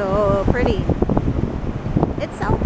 so pretty. It's so